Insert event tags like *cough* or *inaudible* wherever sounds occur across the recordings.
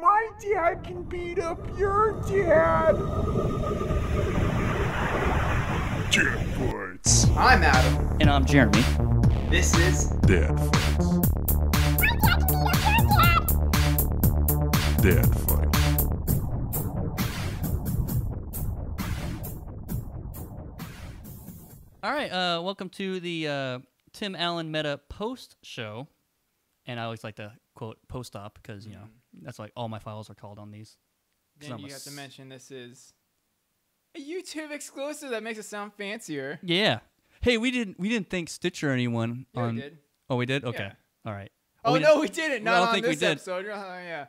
My dad can beat up your dad. Dad fights. I'm Adam. And I'm Jeremy. This is Dad fights. Dad fights. All right, uh, welcome to the uh, Tim Allen Meta Post Show. And I always like to quote post op because, you know, that's like all my files are called on these. Then you have to mention this is a YouTube exclusive that makes it sound fancier. Yeah. Hey, we didn't we didn't thank Stitcher or anyone Yeah, we on. did. Oh, we did. Okay. Yeah. All right. Oh, we no, we didn't. Not don't on we this episode. Oh, yeah.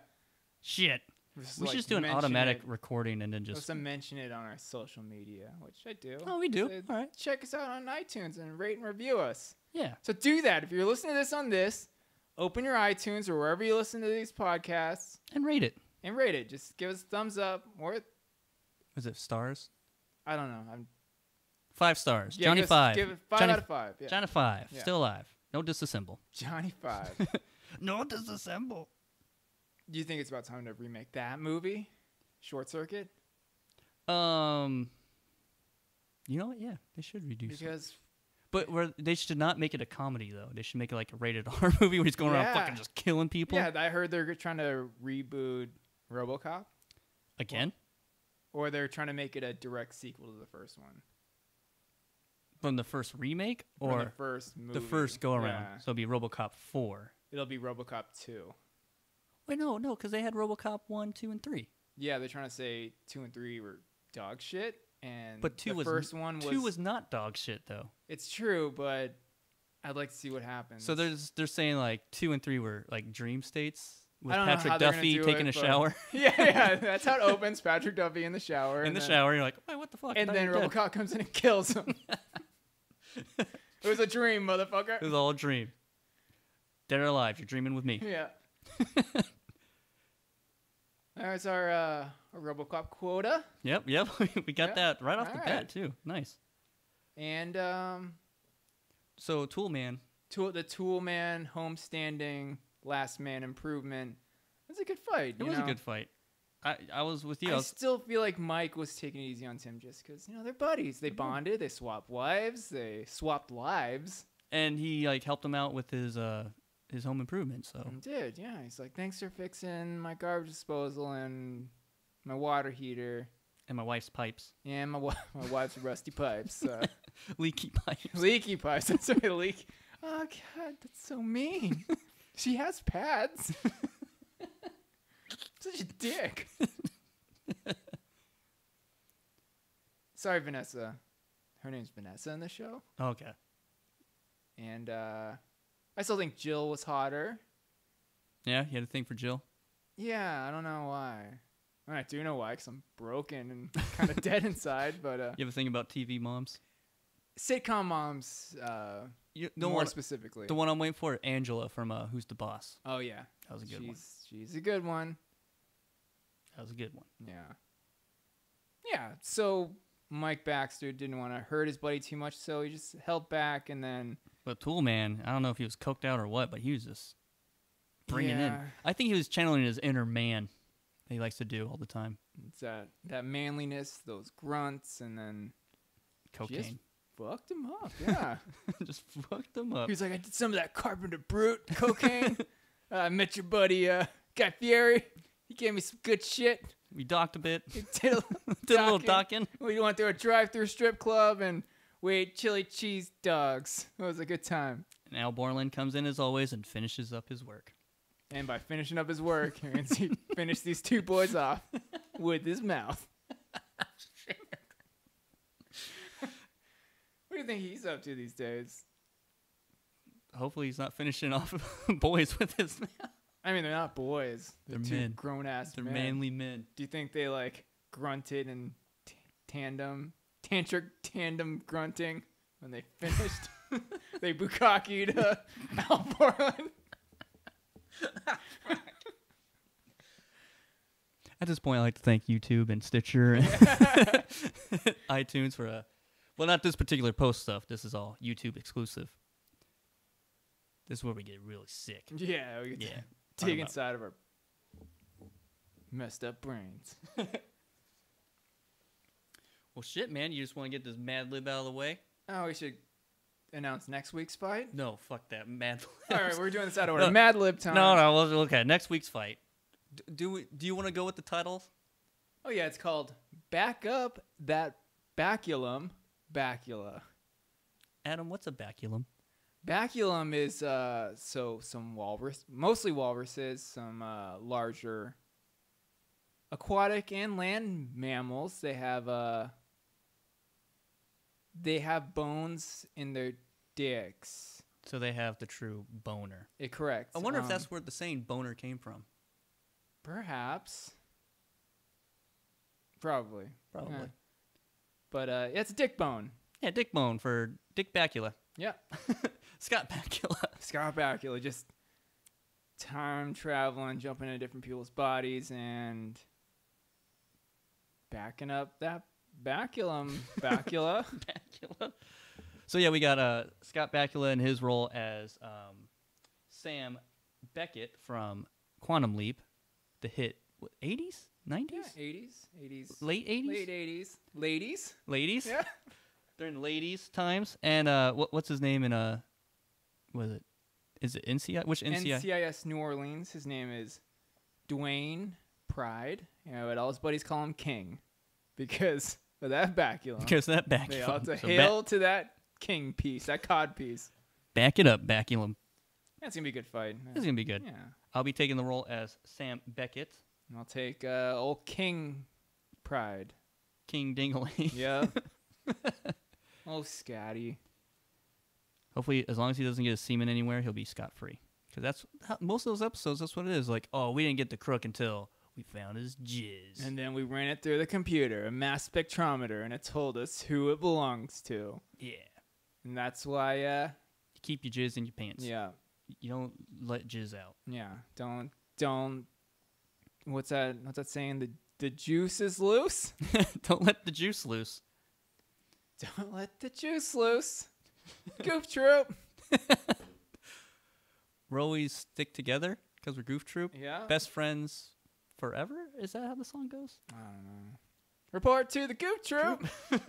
Shit. Just, We like, should just do an automatic It. recording and then Just to mention it on our social media, which I do. Oh, we do. So All right. Check us out on iTunes and rate and review us. Yeah. So do that. If you're listening to this on this, open your iTunes or wherever you listen to these podcasts And rate it. and rate it. Just give us a thumbs up or Was it stars? I don't know. I'm Five stars. yeah, Johnny five. Give it five Johnny, out of five. Yeah. Johnny five. Yeah. Still alive. No disassemble. *laughs* Johnny Five. *laughs* no disassemble. Do you think it's about time to remake that movie, Short Circuit? Um. You know what? Yeah, they should reduce. it. But where they should not make it a comedy though. They should make it like a rated *laughs* R movie where he's going around Yeah. fucking just killing people yeah, I heard they're trying to reboot RoboCop, again or they're trying to make it a direct sequel to the first one, from the first remake From or the first movie. the first go around. Yeah. So it'd be RoboCop four. It'll be RoboCop two. Wait, no, no, because they had RoboCop one, two, and three. Yeah, they're trying to say two and three were dog shit, and But two the was first one was, Two was not dog shit though. It's true, but I'd like to see what happens. So there's they're saying like two and three were like dream states with I don't know Patrick how they're gonna Duffy taking it, a shower *laughs* yeah, yeah, *laughs* that's how it opens. Patrick Duffy in the shower. in the then- shower. You're like, wait, what the fuck? And then were dead." RoboCop comes in and kills him. *laughs* it was a dream, motherfucker. It was all a dream. Dead or alive, you're dreaming with me. Yeah. There's our, uh, our RoboCop quota, Yep, yep. *laughs* we got Yeah. that right off the All bat right. too. Nice. and um, So Tool Man, tool the Tool Man, homestanding, Last Man Improvement. It was a good fight. it was know? a good fight. I, I was with you. I I was, still feel like Mike was taking it easy on Tim just because you know they're buddies. They bonded. They swapped wives. They swapped lives. and he like helped him out with his uh his home improvement. So did yeah. He's like, thanks for fixing my garbage disposal and my water heater and my wife's pipes, and my wi- *laughs* my wife's rusty pipes, uh, *laughs* leaky pipes. leaky pipes. *laughs* That's right, leak. Oh God, that's so mean. she has pads. Such a dick. Sorry, Vanessa. Her name's Vanessa in the show. Okay. And uh, I still think Jill was hotter. Yeah, you had a thing for Jill. Yeah, I don't know why. I, mean, I do know why, because I'm broken and *laughs* kind of dead *laughs* inside. But uh, You have a thing about TV moms. sitcom moms, uh, You, the more one, specifically. the one I'm waiting for, Angela from uh, Who's the Boss. oh yeah, That was a good she's one. she's a good one. That was a good one. Yeah, yeah. So Mike Baxter didn't want to hurt his buddy too much, so he just held back, and then But Tool Man, I don't know if he was coked out or what, but he was just bringing Yeah. in. I think he was channeling his inner man that he likes to do all the time. it's that that manliness, those grunts, and then Cocaine. fucked him up. Yeah. *laughs* just fucked him up. He was like, I did some of that Carpenter Brute cocaine. uh, *laughs* I met your buddy, uh, Guy Fieri. He gave me some good shit. We docked a bit. Did a, *laughs* Did a little docking. We went to a drive-through strip club and we ate chili cheese dogs. It was a good time. And Al Borland comes in as always and finishes up his work. And by finishing up his work, he means he *laughs* finished these two boys off with his mouth. *laughs* what do you think he's up to these days? Hopefully he's not finishing off *laughs* boys with his mouth. I mean, they're not boys. They're, They're men. grown-ass They're men. manly men. Do you think they like grunted and t- tandem, tantric tandem grunting when they finished? *laughs* they bukakied uh, *laughs* Al Borland. At this point, I'd like to thank YouTube and Stitcher and *laughs* iTunes for a. well, not this particular post stuff. This is all YouTube exclusive. This is where we get really sick. Yeah, we get Yeah. to dig inside of our messed up brains. Well, shit, man. You just want to get this Mad Lib out of the way? Oh, we should announce next week's fight. No, fuck that. Mad Lib. All right, we're doing this out of *laughs* order. No. Mad Lib time. No, no. Well, okay. Next week's fight. D- do we, do you want to go with the titles? Oh yeah, it's called Back Up That Baculum Bacula. Adam, what's a baculum? Baculum is uh so some walrus, mostly walruses, some uh, larger aquatic and land mammals. They have uh they have bones in their dicks. So they have the true boner. It correct. I wonder if Um, that's where the saying boner came from. perhaps probably Probably. Yeah. But uh it's a dick bone. Yeah, dick bone for Dick Bacula. Yeah. *laughs* Scott Bacula. *laughs* Scott Bakula just time traveling, jumping into different people's bodies and backing up that baculum *laughs* bacula. Bacula. So yeah, we got uh, Scott Bakula in his role as um, Sam Beckett from Quantum Leap, the hit what, 80s, 90s, yeah, 80s, 80s, late 80s, late 80s, ladies. ladies. Yeah. *laughs* During ladies times, and uh, what, what's his name in uh, was it? Is it NCI? Which NCI? NCIS New Orleans. His name is Dwayne Pride. You know, but all his buddies call him King because that baculum. Because that back. they all to so hail to that king piece, that cod piece. back it up, Baculum. That's gonna be a good fight. It's gonna be good. Yeah. I'll be taking the role as Sam Beckett, And I'll take uh, old King Pride. King Dingaling. Yeah. *laughs* oh, Scotty. Hopefully, as long as he doesn't get a semen anywhere, he'll be scot free. Because that's how, most of those episodes. That's what it is. Like, oh, we didn't get the crook until we found his jizz. And then we ran it through the computer, a mass spectrometer, and it told us who it belongs to. yeah, And that's why, uh, you keep your jizz in your pants. yeah, you don't let jizz out. yeah. Don't, don't. What's that? What's that saying? The the juice is loose. *laughs* don't let the juice loose. Don't let the juice loose. Goof troop. *laughs* We're always stick together because we're Goof Troop. Yeah. Best friends forever. Is that how the song goes? I don't know. Report to the Goof troop. *laughs*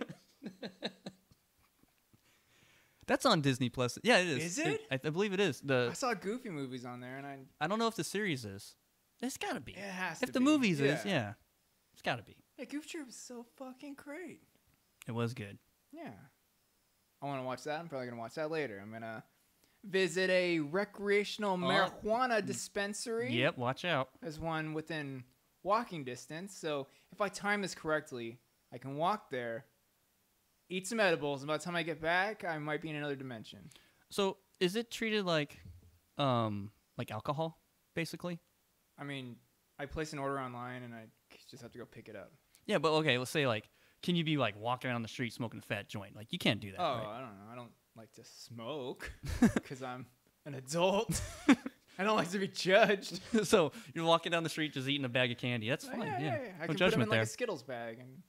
That's on Disney Plus. Yeah, it is. Is it? I, I believe it is. The I saw Goofy movies on there, and I I don't know if the series is. It's got to be. it has if to the be. movies yeah. is, yeah, it's got to be. Yeah, Goof Troop is so fucking great. It was good. Yeah. I want to watch that. I'm probably going to watch that later. I'm going to visit a recreational marijuana dispensary. Yep. Watch out. There's one within walking distance. So if I time this correctly, I can walk there, eat some edibles, and by the time I get back, I might be in another dimension. So is it treated like, um, like alcohol, basically? I mean, I place an order online and I just have to go pick it up. Yeah, but okay. Let's say like, can you be like walking around the street smoking a fat joint? Like you can't do that. Oh, right? I don't know. I don't like to smoke *laughs* because I'm an adult. *laughs* I don't like to be judged. *laughs* so you're walking down the street just eating a bag of candy. That's Oh, fine. yeah, Yeah, yeah, yeah. I no can put them in there. like a Skittles bag and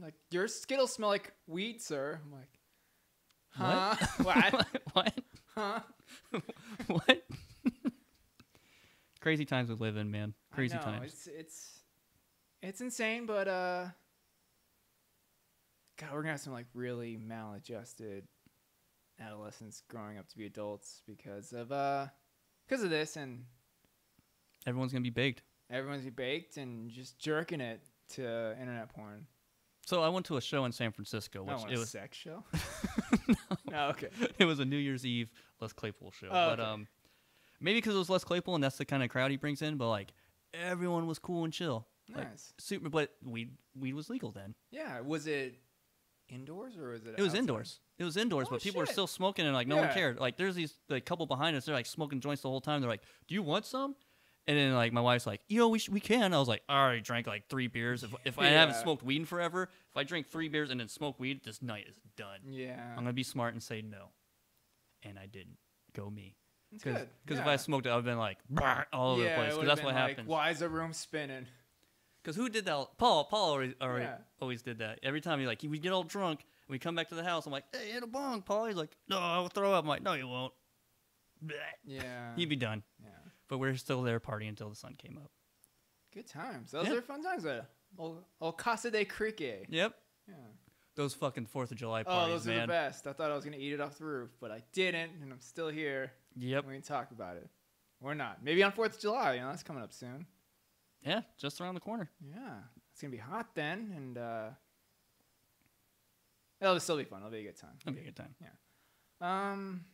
like your Skittles smell like weed, sir. I'm like, huh? What? what? huh? what? Crazy times we live in, man. Crazy I know, times. It's it's it's insane, but uh, God, we're gonna have some like really maladjusted adolescents growing up to be adults because of uh, because of this, and Everyone's gonna be baked. everyone's gonna be baked and just jerking it to internet porn. So I went to a show in San Francisco, which it a was sex show. *laughs* no, okay. *laughs* it was a New Year's Eve Les Claypool show. Oh, but okay. um, maybe because it was Les Claypool and that's the kind of crowd he brings in. But like everyone was cool and chill. Like, Nice. super, but weed weed was legal then. Yeah, was it indoors or was it? It was outside? indoors. It was indoors, Oh, but people were still smoking and like no one cared. Like there's these like couple behind us. They're like smoking joints the whole time. They're like, "Do you want some?" And then like my wife's like, "You know, we sh- we can." I was like, "I already drank like three beers. If if I haven't smoked weed in forever, if I drink three beers and then smoke weed, this night is done. Yeah, I'm gonna be smart and say no." And I didn't. Go me. Because good. if. I smoked it, I've been like *laughs* all over yeah, the place. Because that's what like, happens. Why is the room spinning? Because who did that? Paul. Paul always already, Yeah. always did that. Every time he like he would get all drunk and we come back to the house. I'm like, hey, hit a bong, Paul. He's like, no, I'll throw up. I'm like, no, you won't. Yeah, *laughs* He'd be done. yeah. But we're still there partying until the sun came up. Good times. Those Yeah. are fun times. Uh, Casa de Crique. Yep. Yeah. Those fucking Fourth of July Oh, parties, those are the best. I thought I was gonna eat it off the roof, but I didn't, and I'm still here. Yep. We can talk about it, or not. Maybe on Fourth of July. You know, that's coming up soon. Yeah, just around the corner. Yeah, it's gonna be hot then, and uh, it'll still be fun. It'll be a good time. It'll be a good time. Yeah. Um,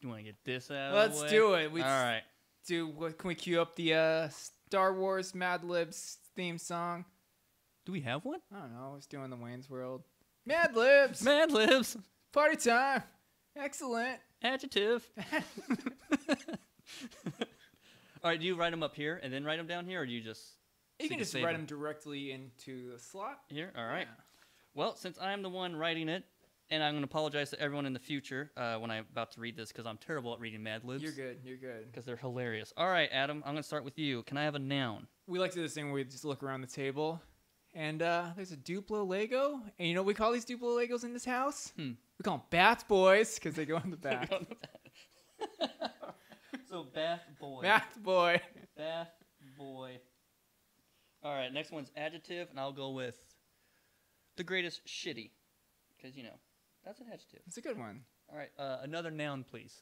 Do You want to get this out? let's of the way? do it. We All right. do. What can we cue up the uh, Star Wars Mad Libs theme song? Do we have one? I don't know. I was doing the Wayne's World. Mad Libs. Mad Libs. Party time. Excellent. Adjective. *laughs* *laughs* All right. Do you write them up here and then write them down here, or do you just You So can just write them. directly into the slot. here? All right. Yeah. Well, since I'm the one writing it, and I'm going to apologize to everyone in the future uh, when I'm about to read this because I'm terrible at reading Mad Libs. You're good. You're good. Because they're hilarious. All right, Adam. I'm going to start with you. Can I have a noun? We like to do this thing where we just look around the table, and uh, there's a Duplo Lego, and you know what we call these Duplo Legos in this house? Hmm. We call them Bath Boys because they go in the *laughs* bath. *laughs* so Bath Boy. Bath Boy. *laughs* Bath Boy. All right, next one's adjective, and I'll go with the greatest shitty, because you know that's an adjective. It's a good one. All right, uh, another noun, please.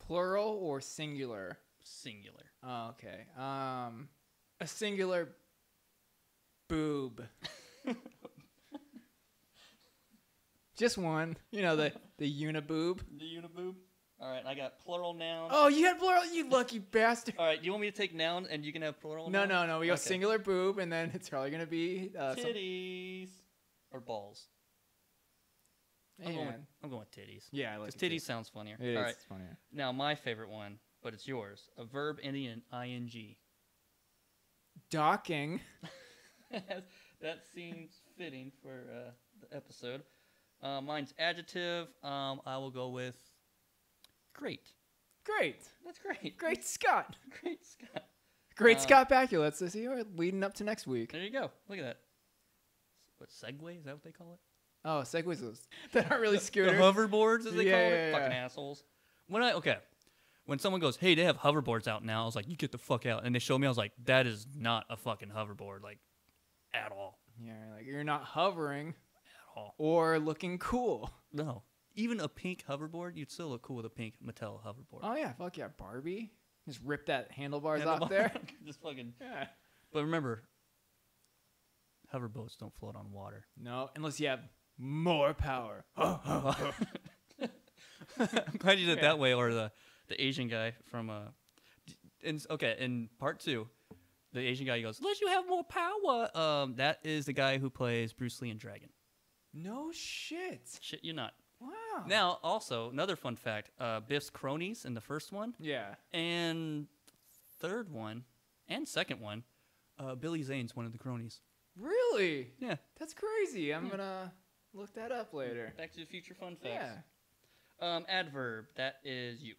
Plural or singular? Singular. Oh, okay. Um, a singular boob. *laughs* Just one. You know the the uniboob. The uniboob. All right, I got plural noun. Oh, you had plural. You lucky bastard. All right, do you want me to take noun and you can have plural? No, noun? no, no. We go Okay. singular boob, and then it's probably gonna be uh, some- Titties or balls. I'm, going with, I'm going with titties. Yeah, I like Because it titties sounds funnier. It is All right, funnier. now my favorite one, but it's yours. A verb ending in ing. Docking. *laughs* that seems fitting for uh, the episode. Uh, mine's adjective. Um, I will go with great. Great. That's great. Great Scott. *laughs* Great Scott. Great Uh, Scott Bakula. Let's see. We're leading up to next week. There you go. Look at that. What Segway? Is that what they call it? Oh, segways those *laughs* that aren't really The hoverboards, as they Yeah, call yeah, it. yeah. Fucking assholes. When I okay, when someone goes, "Hey, they have hoverboards out now," I was like, "You get the fuck out!" And they show me, I was like, "That is not a fucking hoverboard, like, at all, yeah, like you're not hovering at all." or looking cool. No, even a pink hoverboard, you'd still look cool with a pink Mattel hoverboard. Oh yeah, fuck yeah, Barbie. Just rip that handlebars off there. *laughs* Just fucking. Yeah. But remember, hoverboats don't float on water. No, unless you have more power. *laughs* *laughs* I'm glad you did it that way, or the the Asian guy from uh, okay, in part two, the Asian guy goes, "Unless you have more power." Um, that is the guy who plays Bruce Lee in Dragon. no shit. Shit, you're not. Wow. Now, also another fun fact: uh, Biff's cronies in the first one Yeah. and third one and second one, uh, Billy Zane's one of the cronies. Really? Yeah. That's crazy. I'm Yeah. gonna look that up later. Back to the Future fun Yeah. facts. Um, adverb. That is you.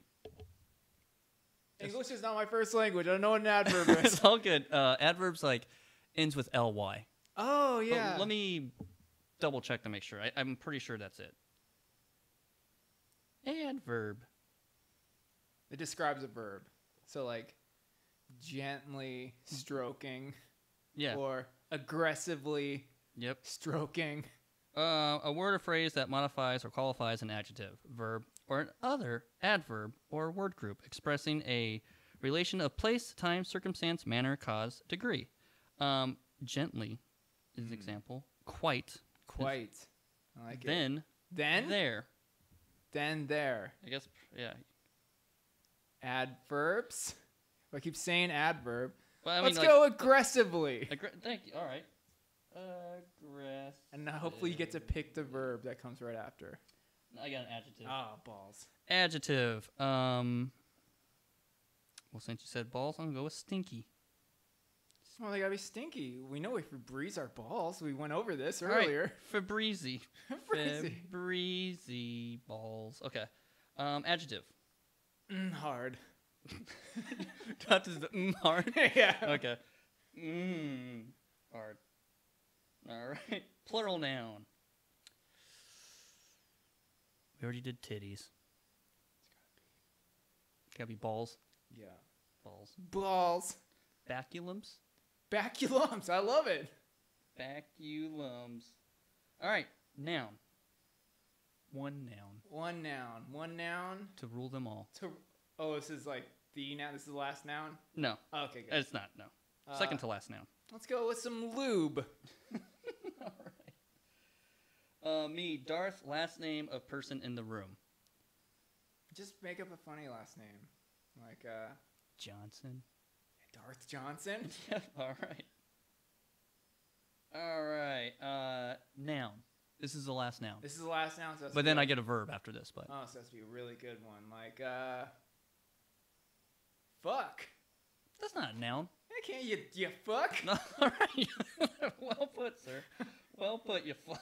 English is not my first language. I don't know what an adverb *laughs* is. it's all good. Uh, adverbs like ends with ly. oh But yeah. let me double check to make sure. I, I'm pretty sure that's it. Adverb. It describes a verb. So like gently stroking Yeah. or aggressively Yep. stroking. Uh, a word or phrase that modifies or qualifies an adjective, verb, or an other adverb or word group expressing a relation of place, time, circumstance, manner, cause, degree. Um, gently is Hmm. example. Quite. Quite. I like it. then. Then There. Then there. I guess. Yeah. Adverbs. I keep saying adverb. Well, I Let's mean, go aggressively. Aggr- thank you. All right. Aggressive. And now hopefully you get to pick the verb that comes right after. I got an adjective. Ah, balls. Adjective. Um. Well, since you said balls, I'm gonna go with stinky. Well, they gotta be stinky. We know we Febreze our balls. We went over this All right, earlier. Febreze. *laughs* Febreze. Febreze balls. Okay. Um, adjective. Mm, hard. *laughs* That is the mm hard. *laughs* yeah. Okay. Mmm. Hard. All right. Plural noun. We already did titties. Gotta be balls. Yeah. Balls. Balls. Baculums. Baculums. I love it. Baculums. All right, noun. One noun One noun. One noun. to rule them all. To oh, this is like the noun. This is the last noun. No, Okay, good. it's not. No, second Uh, to last noun. Let's go with some lube. *laughs* all right. Uh, me, Darth. Last name of person in the room. Just make up a funny last name, like uh, Johnson. Darth Johnson. *laughs* all right. All right. Uh, noun. This is the last noun. This is the last noun. So But then. I get a verb after this. But Oh, so that's be a really good one. Like uh, fuck. that's not a noun. I can't you you fuck. No, *laughs* all right. *laughs* well put, sir. Well put, you fuck.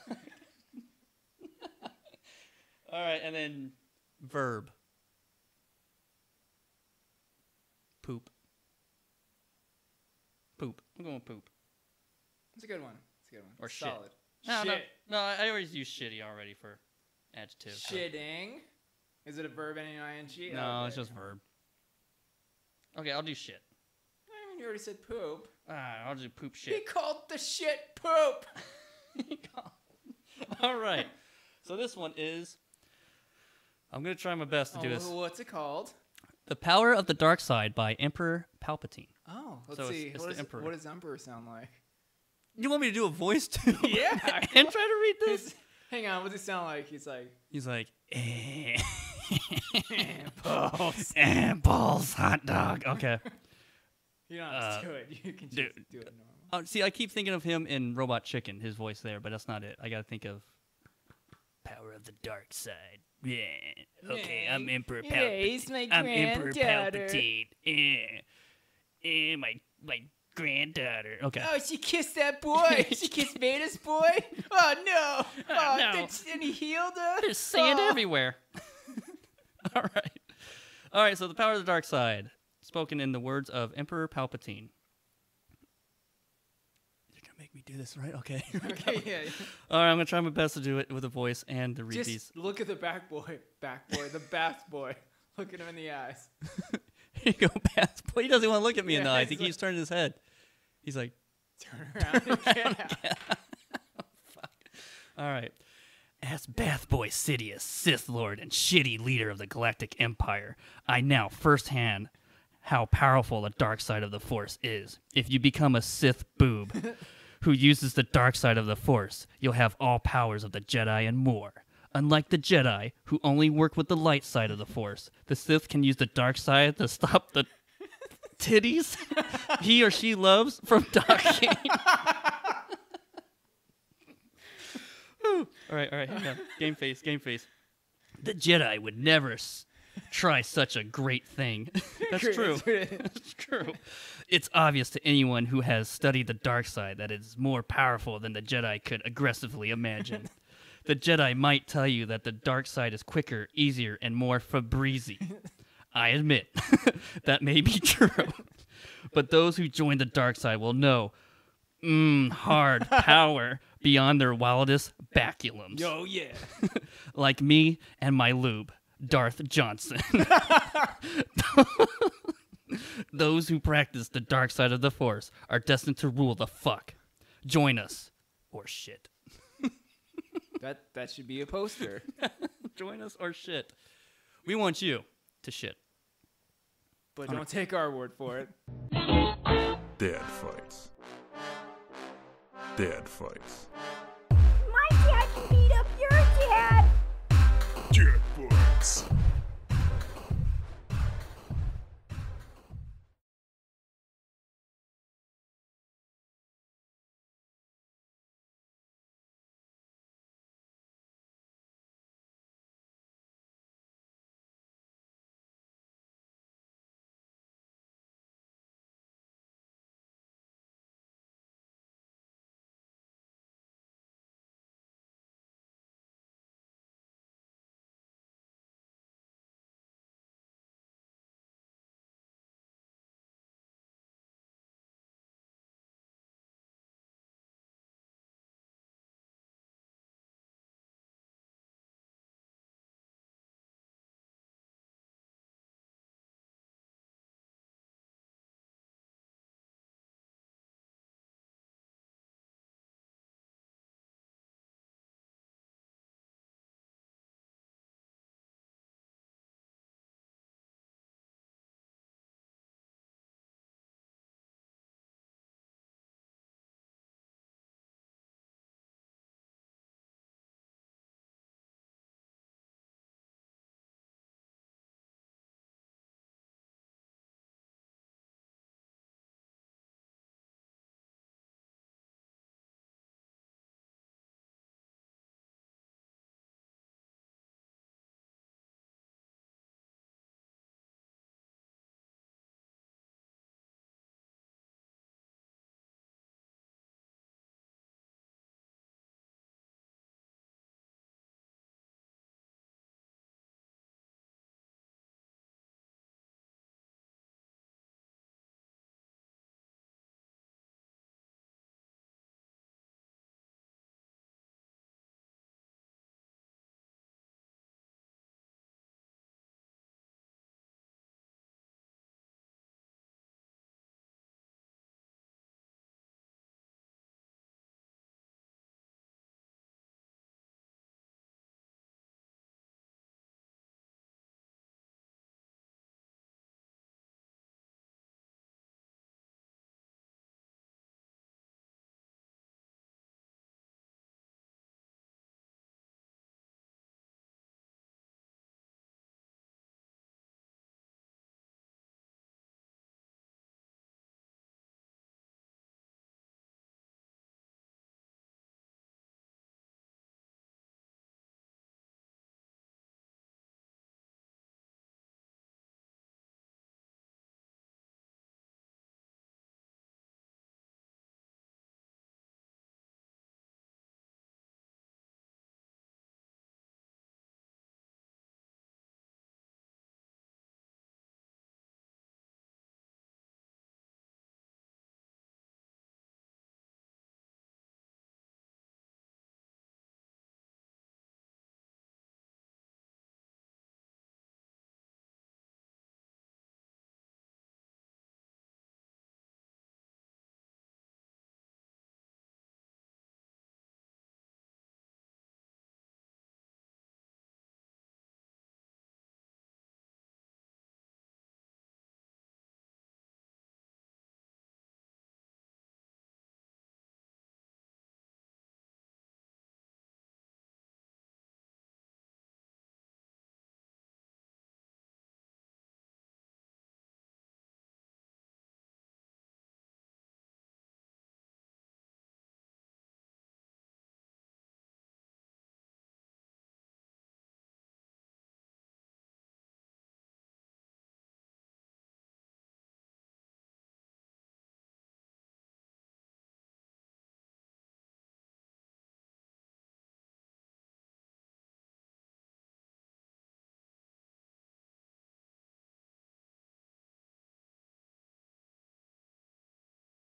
all right, and then verb. Poop. Poop. I'm going poop. It's a good one. It's a good one. Or shit. Solid. No, shit. no, no. I always use shitty already for adjective. so- Shitting. Is it a verb ending in ing? No, it's just verb. Okay, I'll do shit. I mean, you already said poop. Ah, I'll do poop shit. He called the shit poop. *laughs* All right. So this one is. I'm gonna try my best to do this. Oh, what's it called? The Power of the Dark Side by Emperor Palpatine. Oh, let's So it's- see. it's what, does, Emperor. what does Emperor sound like? You want me to do a voice too? *laughs* Yeah. *laughs* and try to read this? He's- hang on, what does he sound like? He's like, He's like, eh, balls. eh, balls, hot dog. Okay. *laughs* You don't have to Uh, do it. You can just dude, do it normal. Oh, see, I keep thinking of him in Robot Chicken, his voice there, but that's not it. I gotta think of Power of the Dark Side. Yeah. Okay, I'm Yeah, Emperor yeah, Palpatine. he's my I'm Emperor. Palpatine. Eh, eh, my my granddaughter. Okay. Oh, she kissed that boy. *laughs* she kissed Vader's boy. Oh no! Oh, no. did- and he healed her. There's sand Oh. everywhere. *laughs* All right. All right, so the power of the dark side, spoken in the words of Emperor Palpatine. You're going to make me do this, right? Okay. *laughs* *laughs* Okay, yeah. All right, I'm to try my best to do it with a voice and the read Just look at the back boy, back boy, the bath boy. Look at him in the eyes. *laughs* Here you go, Bath Boy. He doesn't want to look at me in the eyes. He he's like- keeps turning his head. He's like, Turn around. Yeah. All right. As Bath Boy Sidious, Sith Lord and shitty leader of the Galactic Empire, I now firsthand how powerful the dark side of the Force is. If you become a Sith boob who uses the dark side of the Force, you'll have all powers of the Jedi and more. Unlike the Jedi, who only work with the light side of the Force, the Sith can use the dark side to stop the *laughs* titties *laughs* he or she loves from *laughs* docking. All right, all right, hang on. Game face, game face. The Jedi would never s- try such a great thing. *laughs* That's true. *laughs* That's true. It's obvious to anyone who has studied the dark side that it is more powerful than the Jedi could aggressively imagine. *laughs* the Jedi might tell you that the dark side is quicker, easier, and more Febreze. I admit that may be true. but those who join the dark side will know mm, hard power beyond their wildest baculums. Yo, yeah. Like me and my lube, Darth Johnson. *laughs* those who practice the dark side of the Force are destined to rule the fuck. Join us. Or shit. *laughs* That that should be a poster. *laughs* Join us or shit. We want you to shit. But don't take our word for it. Dad fights. Dad fights.